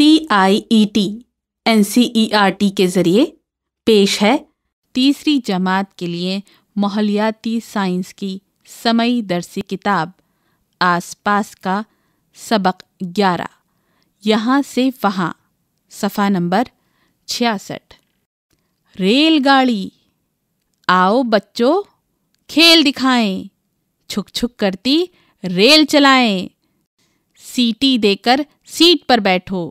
C I E T N C E R T के ज़रिए पेश है। तीसरी जमात के लिए माहौलियाती साइंस की समय दरसी किताब आसपास का सबक ग्यारह। यहाँ से वहाँ, सफ़ा नंबर छियासठ। रेलगाड़ी, आओ बच्चों, खेल दिखाएँ, छुक छुक करती रेल चलाएँ। सीटी देकर सीट पर बैठो।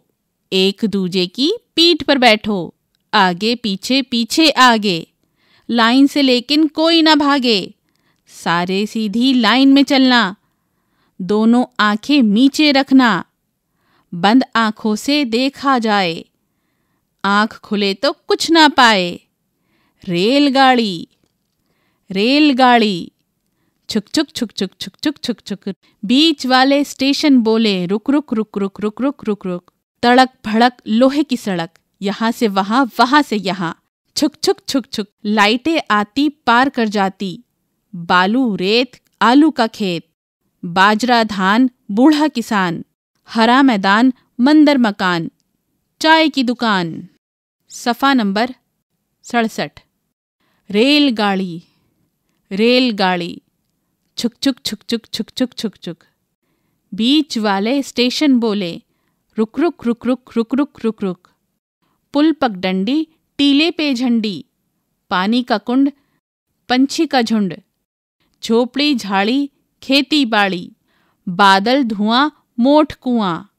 एक दूजे की पीठ पर बैठो। आगे, पीछे पीछे, आगे। लाइन से लेकिन कोई ना भागे। सारे सीधी लाइन में चलना। दोनों आँखें नीचे रखना। बंद आँखों से देखा जाए। आँख खुले तो कुछ ना पाए। रेलगाड़ी। रेलगाड़ी। छुक छुक छुक छुक छुक छुक छुक। छुक बीच वाले स्टेशन बोले, रुक रुक रुक रुक रुक रुक रुक रुक। तड़क भड़क लोहे की सड़क, यहाँ से वहाँ वहाँ से यहाँ। छुक छुक छुक छुक। लाइटें आती, पार कर जाती। बालू, रेत, आलू का खेत। बाजरा, धान, बूढ़ा किसान। हरा मैदान, मंदर, मकान। चाय की दुकान। सफ़ा नंबर सड़सठ। रेलगाड़ी। रेलगाड़ी। छुक छुक छुक छुक छुक छुक छुक। छुक बीच वाले स्टेशन बोले। रुक रुक रुक रुक रुक रुक रुक रुक। पुल पगडंडी टीले पे झंडी। पानी का कुंड, पंछी का झुंड। झोपड़ी झाड़ी, खेती बाड़ी। बादल धुआँ, मोठ कुआँ।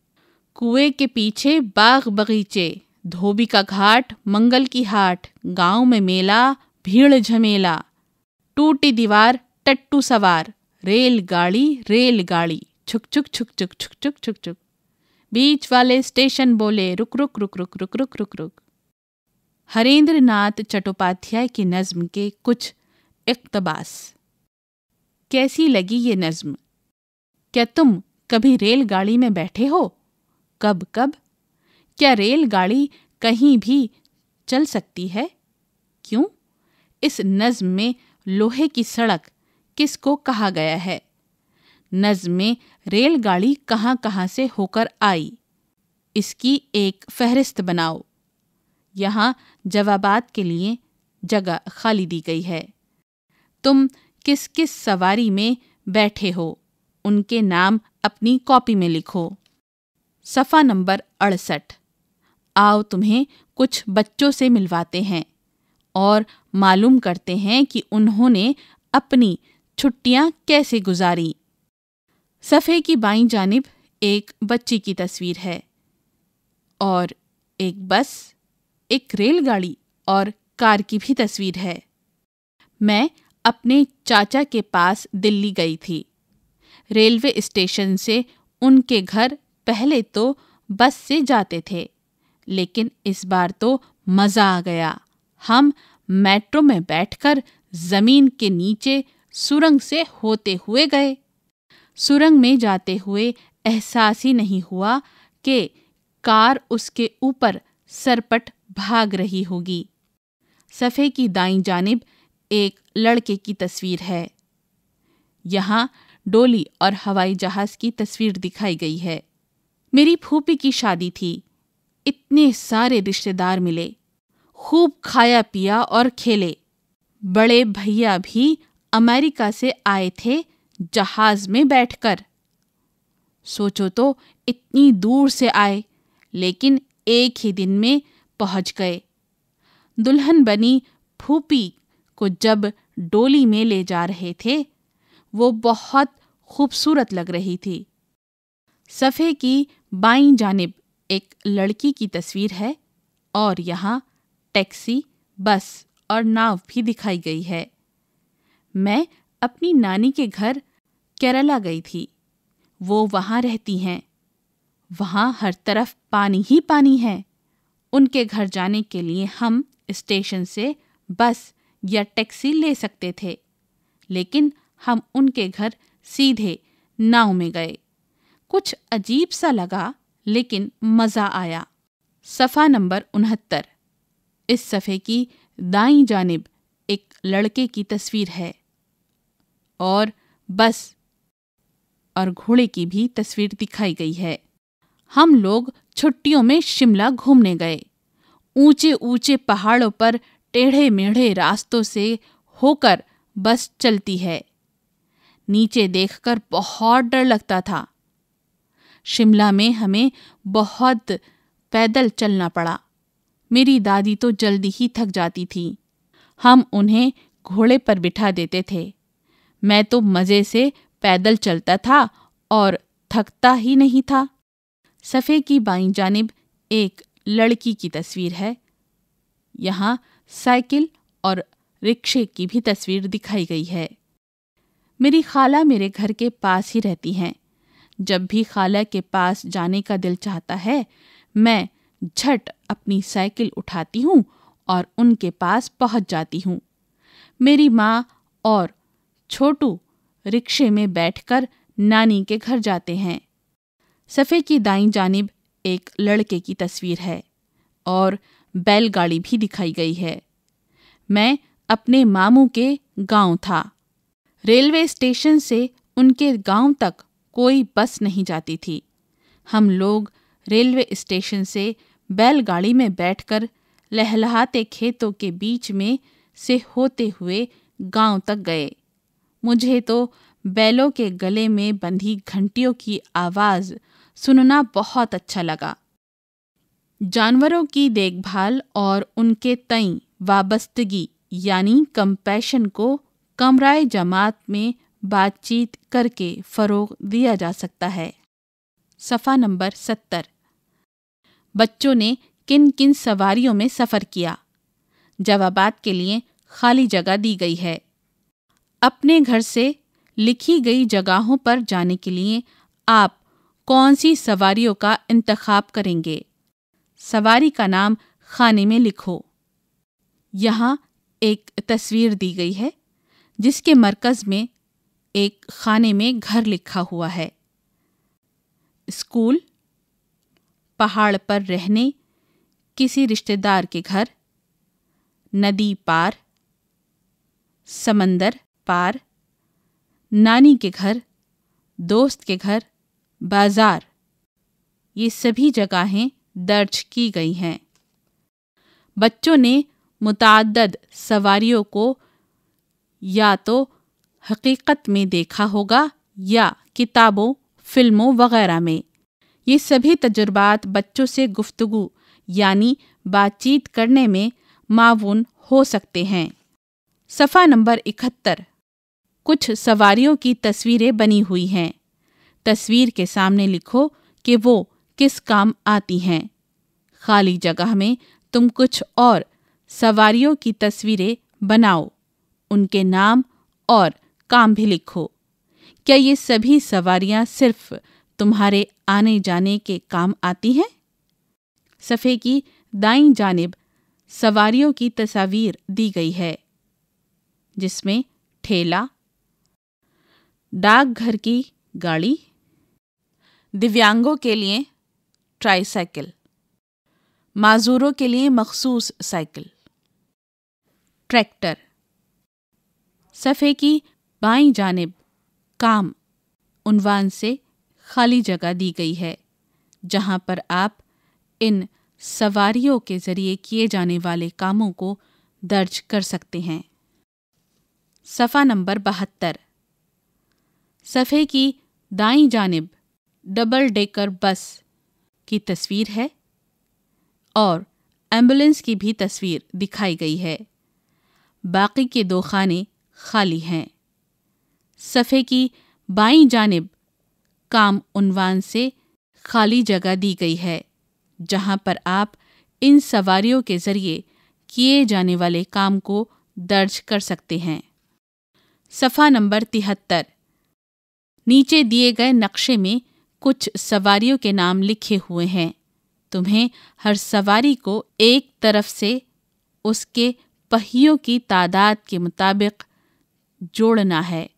कुएँ के पीछे बाग बगीचे। धोबी का घाट, मंगल की हाट। गाँव में मेला, भीड़ झमेला। टूटी दीवार, टट्टू सवार। रेलगाड़ी रेलगाड़ी। छुक छुक छुक छुक छुक छुक छुक छुक। बीच वाले स्टेशन बोले, रुक रुक रुक रुक रुक रुक रुक रुक। हरेंद्र नाथ चट्टोपाध्याय की नज्म के कुछ इकतबास। कैसी लगी ये नज्म? क्या तुम कभी रेलगाड़ी में बैठे हो? कब कब? क्या रेलगाड़ी कहीं भी चल सकती है? क्यों? इस नज्म में लोहे की सड़क किसको कहा गया है? नज्म में रेलगाड़ी कहाँ कहाँ से होकर आई। इसकी एक फहरिस्त बनाओ। यहाँ जवाबात के लिए जगह खाली दी गई है। तुम किस किस सवारी में बैठे हो, उनके नाम अपनी कॉपी में लिखो। सफ़ा नंबर अड़सठ। आओ तुम्हें कुछ बच्चों से मिलवाते हैं और मालूम करते हैं कि उन्होंने अपनी छुट्टियाँ कैसे गुजारी। सफ़े की बाई जानब एक बच्ची की तस्वीर है और एक बस, एक रेलगाड़ी और कार की भी तस्वीर है। मैं अपने चाचा के पास दिल्ली गई थी। रेलवे स्टेशन से उनके घर पहले तो बस से जाते थे, लेकिन इस बार तो मज़ा आ गया। हम मेट्रो में बैठकर ज़मीन के नीचे सुरंग से होते हुए गए। सुरंग में जाते हुए एहसास ही नहीं हुआ कि कार उसके ऊपर सरपट भाग रही होगी। सफ़े की दाई जानब एक लड़के की तस्वीर है। यहाँ डोली और हवाई जहाज़ की तस्वीर दिखाई गई है। मेरी फूफी की शादी थी। इतने सारे रिश्तेदार मिले। खूब खाया पिया और खेले। बड़े भैया भी अमेरिका से आए थे जहाज़ में बैठकर। सोचो तो इतनी दूर से आए, लेकिन एक ही दिन में पहुँच गए। दुल्हन बनी फूपी को जब डोली में ले जा रहे थे, वो बहुत खूबसूरत लग रही थी। सफ़े की बाईं जानब एक लड़की की तस्वीर है और यहाँ टैक्सी, बस और नाव भी दिखाई गई है। मैं अपनी नानी के घर केरला गई थी। वो वहाँ रहती हैं। वहाँ हर तरफ़ पानी ही पानी है। उनके घर जाने के लिए हम स्टेशन से बस या टैक्सी ले सकते थे। लेकिन हम उनके घर सीधे नाव में गए। कुछ अजीब सा लगा, लेकिन मज़ा आया। सफ़ा नंबर उनहत्तर। इस सफ़े की दाई जानब एक लड़के की तस्वीर है। और बस और घोड़े की भी तस्वीर दिखाई गई है। हम लोग छुट्टियों में शिमला घूमने गए। ऊँचे ऊँचे पहाड़ों पर टेढ़े मेढ़े रास्तों से होकर बस चलती है। नीचे देखकर बहुत डर लगता था। शिमला में हमें बहुत पैदल चलना पड़ा। मेरी दादी तो जल्दी ही थक जाती थी। हम उन्हें घोड़े पर बिठा देते थे। मैं तो मज़े से पैदल चलता था और थकता ही नहीं था। सफ़े की बाई जानब एक लड़की की तस्वीर है। यहाँ साइकिल और रिक्शे की भी तस्वीर दिखाई गई है। मेरी खाला मेरे घर के पास ही रहती हैं। जब भी खाला के पास जाने का दिल चाहता है, मैं झट अपनी साइकिल उठाती हूँ और उनके पास पहुँच जाती हूँ। मेरी माँ और छोटू रिक्शे में बैठकर नानी के घर जाते हैं। सफ़े की दाई जानिब एक लड़के की तस्वीर है और बैलगाड़ी भी दिखाई गई है। मैं अपने मामू के गाँव था। रेलवे स्टेशन से उनके गाँव तक कोई बस नहीं जाती थी। हम लोग रेलवे स्टेशन से बैलगाड़ी में बैठकर लहलहाते खेतों के बीच में से होते हुए गाँव तक गए। मुझे तो बैलों के गले में बंधी घंटियों की आवाज़ सुनना बहुत अच्छा लगा। जानवरों की देखभाल और उनके तई वाबस्तगी, यानी कंपैशन को कमराए जमात में बातचीत करके फ़रोग दिया जा सकता है। सफ़ा नंबर सत्तर। बच्चों ने किन किन सवारियों में सफ़र किया? जवाबात के लिए खाली जगह दी गई है। अपने घर से लिखी गई जगहों पर जाने के लिए आप कौन सी सवारियों का इंतखाब करेंगे? सवारी का नाम खाने में लिखो। यहाँ एक तस्वीर दी गई है, जिसके मरकज़ में एक खाने में घर लिखा हुआ है। स्कूल, पहाड़ पर रहने, किसी रिश्तेदार के घर, नदी पार, समंदर पार नानी के घर, दोस्त के घर, बाज़ार, ये सभी जगहें दर्ज की गई हैं। बच्चों ने मुतद सवारियों को या तो हकीकत में देखा होगा या किताबों, फ़िल्मों वगैरह में। ये सभी तजुर्बात बच्चों से गुफ्तगु, यानी बातचीत करने में मावून हो सकते हैं। सफ़ा नंबर इकहत्तर कुछ सवारियों की तस्वीरें बनी हुई हैं। तस्वीर के सामने लिखो कि वो किस काम आती हैं। खाली जगह में तुम कुछ और सवारियों की तस्वीरें बनाओ। उनके नाम और काम भी लिखो। क्या ये सभी सवारियाँ सिर्फ़ तुम्हारे आने जाने के काम आती हैं? सफ़े की दाई जानब सवारियों की तस्वीर दी गई है, जिसमें ठेला डाकघर की गाड़ी। दिव्यांगों के लिए ट्राईसाइकिल माजूरों के लिए मखसूस साइकिल। ट्रैक्टर। सफ़े की बाई जानब काम उनवान से खाली जगह दी गई है, जहाँ पर आप इन सवारियों के ज़रिए किए जाने वाले कामों को दर्ज कर सकते हैं। सफ़ा नंबर बहत्तर। सफ़े की दाई जानब डबल डेकर बस की तस्वीर है और एंबुलेंस की भी तस्वीर दिखाई गई है। बाकी के दो खाने खाली हैं। सफ़े की बाई जानब काम उनवान से खाली जगह दी गई है, जहाँ पर आप इन सवारियों के ज़रिए किए जाने वाले काम को दर्ज कर सकते हैं। सफ़ा नंबर तिहत्तर नीचे दिए गए नक्शे में कुछ सवारियों के नाम लिखे हुए हैं। तुम्हें हर सवारी को एक तरफ़ से उसके पहियों की तादाद के मुताबिक जोड़ना है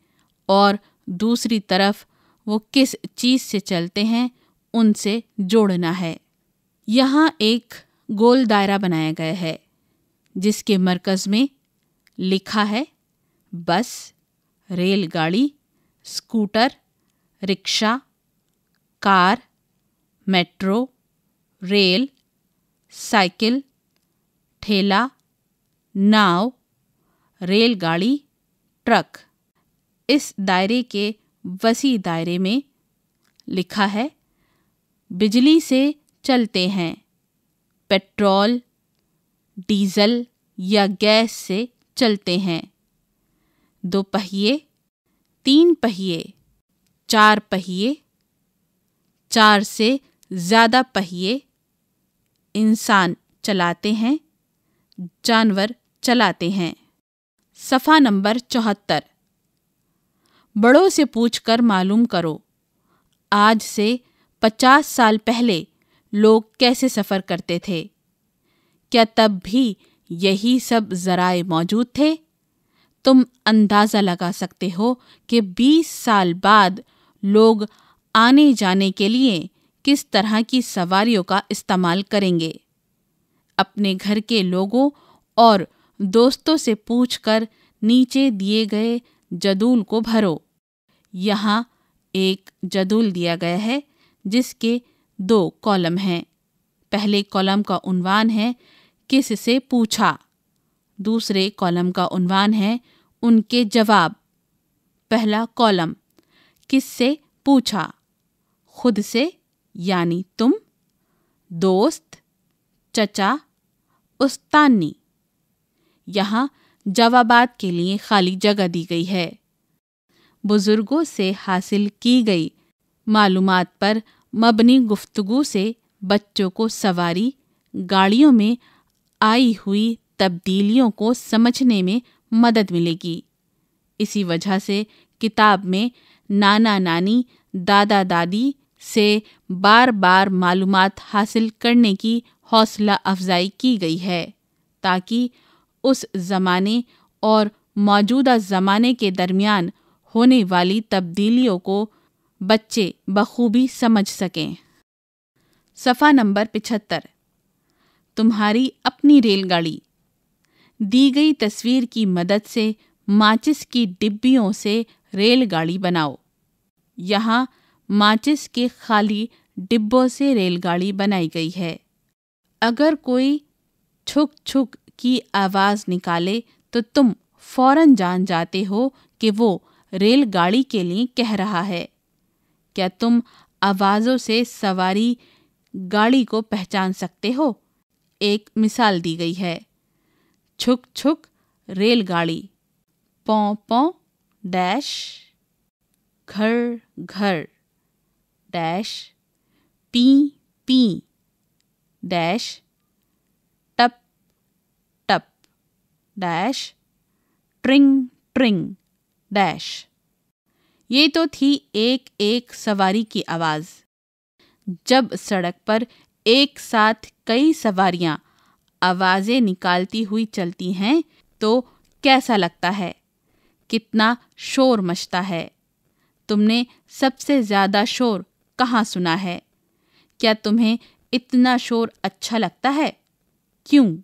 और दूसरी तरफ़ वो किस चीज़ से चलते हैं, उनसे जोड़ना है। यहाँ एक गोल दायरा बनाया गया है, जिसके मरकज़ में लिखा है, बस, रेलगाड़ी, scooter rickshaw, car, metro, rail, cycle, ठेला, नाव, रेलगाड़ी, ट्रक। इस दायरे के वसी दायरे में लिखा है, बिजली से चलते हैं, पेट्रोल, डीजल या गैस से चलते हैं। दो पहिए, तीन पहिए। चार पहिए, चार से ज़्यादा पहिए इंसान चलाते हैं, जानवर चलाते हैं। सफ़ा नंबर चौहत्तर। बड़ों से पूछकर मालूम करो, आज से पचास साल पहले लोग कैसे सफ़र करते थे? क्या तब भी यही सब जराए मौजूद थे? तुम अंदाज़ा लगा सकते हो कि 20 साल बाद लोग आने जाने के लिए किस तरह की सवारियों का इस्तेमाल करेंगे? अपने घर के लोगों और दोस्तों से पूछकर नीचे दिए गए जदूल को भरो। यहाँ एक जदूल दिया गया है, जिसके दो कॉलम हैं। पहले कॉलम का उन्वान है, किस से पूछा? दूसरे कॉलम का उन्वान है, उनके जवाब। पहला कॉलम किससे पूछा? खुद से, यानी तुम, दोस्त, चचा, उस्तानी। यहाँ जवाबात के लिए खाली जगह दी गई है। बुज़ुर्गों से हासिल की गई मालूम पर मबनी गुफ्तगु से बच्चों को सवारी, गाड़ियों में आई हुई तब्दीलियों को समझने में मदद मिलेगी। इसी वजह से किताब में नाना नानी, दादा दादी से बार बार मालूम हासिल करने की हौसला अफजाई की गई है, ताकि उस ज़माने और मौजूदा ज़माने के दरमियान होने वाली तब्दीलियों को बच्चे बखूबी समझ सकें। सफ़ा नंबर पिछहत्तर, तुम्हारी अपनी रेलगाड़ी। दी गई तस्वीर की मदद से माचिस की डिब्बियों से रेलगाड़ी बनाओ। यहाँ माचिस के खाली डिब्बों से रेलगाड़ी बनाई गई है। अगर कोई छुक छुक की आवाज़ निकाले तो तुम फ़ौरन जान जाते हो कि वो रेलगाड़ी के लिए कह रहा है। क्या तुम आवाज़ों से सवारी गाड़ी को पहचान सकते हो? एक मिसाल दी गई है। छुक छुक रेलगाड़ी। पौ पौ डैश घर घर डैश पी पी डैश टप टप डैश ट्रिंग ट्रिंग डैश ये तो थी एक एक सवारी की आवाज़। जब सड़क पर एक साथ कई सवारियाँ आवाज़ें निकालती हुई चलती हैं तो कैसा लगता है? कितना शोर मचता है? तुमने सबसे ज़्यादा शोर कहाँ सुना है? क्या तुम्हें इतना शोर अच्छा लगता है? क्यों?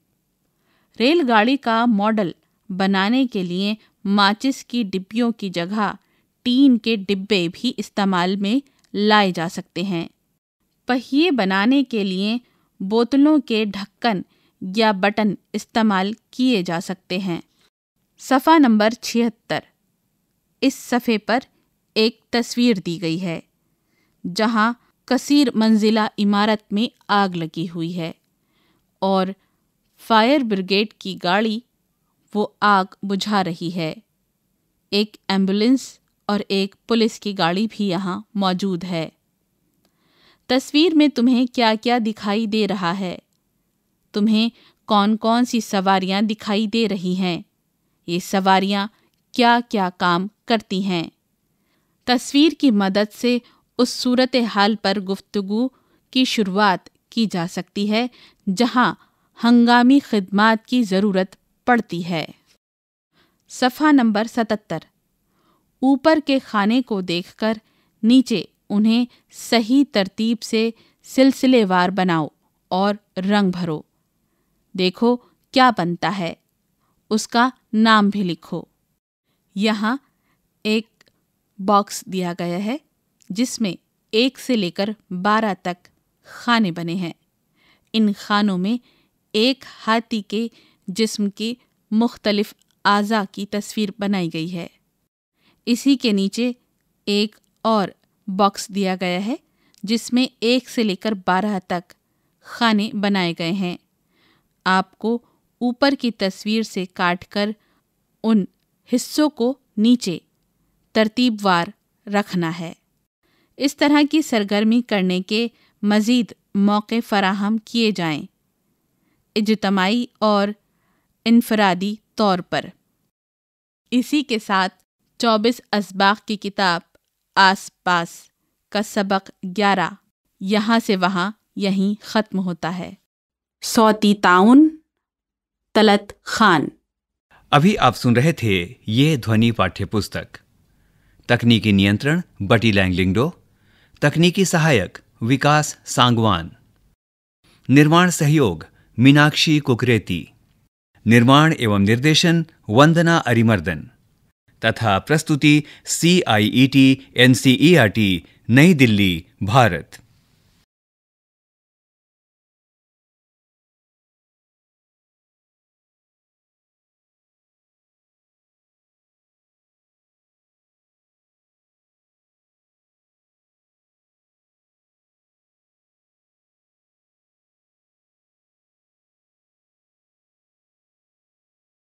रेलगाड़ी का मॉडल बनाने के लिए माचिस की डिब्बियों की जगह टीन के डिब्बे भी इस्तेमाल में लाए जा सकते हैं। पहिए बनाने के लिए बोतलों के ढक्कन या बटन इस्तेमाल किए जा सकते हैं। सफ़ा नंबर छिहत्तर। इस सफ़े पर एक तस्वीर दी गई है, जहाँ कसीर मंजिला इमारत में आग लगी हुई है और फायर ब्रिगेड की गाड़ी, वो आग बुझा रही है। एक एंबुलेंस और एक पुलिस की गाड़ी भी यहाँ मौजूद है। तस्वीर में तुम्हें क्या क्या दिखाई दे रहा है? तुम्हें कौन कौन सी सवारियाँ दिखाई दे रही हैं? ये सवारियाँ क्या क्या काम करती हैं? तस्वीर की मदद से उस सूरत हाल पर गुफ्तगु की शुरुआत की जा सकती है, जहाँ हंगामी खदमात की ज़रूरत पड़ती है। सफ़ा नंबर सतहत्तर। ऊपर के खाने को देखकर नीचे उन्हें सही तरतीब से सिलसिलेवार बनाओ और रंग भरो। देखो क्या बनता है। उसका नाम भी लिखो। यहाँ एक बॉक्स दिया गया है, जिसमें एक से लेकर बारह तक खाने बने हैं। इन खानों में एक हाथी के जिस्म के मुख्तलिफ़ आज़ा की तस्वीर बनाई गई है। इसी के नीचे एक और बॉक्स दिया गया है, जिसमें एक से लेकर बारह तक खाने बनाए गए हैं। आपको ऊपर की तस्वीर से काटकर उन हिस्सों को नीचे तरतीबवार रखना है। इस तरह की सरगर्मी करने के मज़ीद मौके फराहम किए जाएँ इजतमाही और इनफरादी तौर पर। इसी के साथ चौबीस असबाक की किताब आस पास का सबक ग्यारह, यहाँ से वहाँ यहीं ख़त्म होता है। सौती ताउन तलत खान। अभी आप सुन रहे थे ये ध्वनि पाठ्य पुस्तक तकनीकी नियंत्रण, बटी लैंगलिंगडो। तकनीकी सहायक, विकास सांगवान। निर्माण सहयोग, मीनाक्षी कुकरेती। निर्माण एवं निर्देशन, वंदना अरिमर्दन। तथा प्रस्तुति C I E T N C E R T Nai Delhi, Bharat.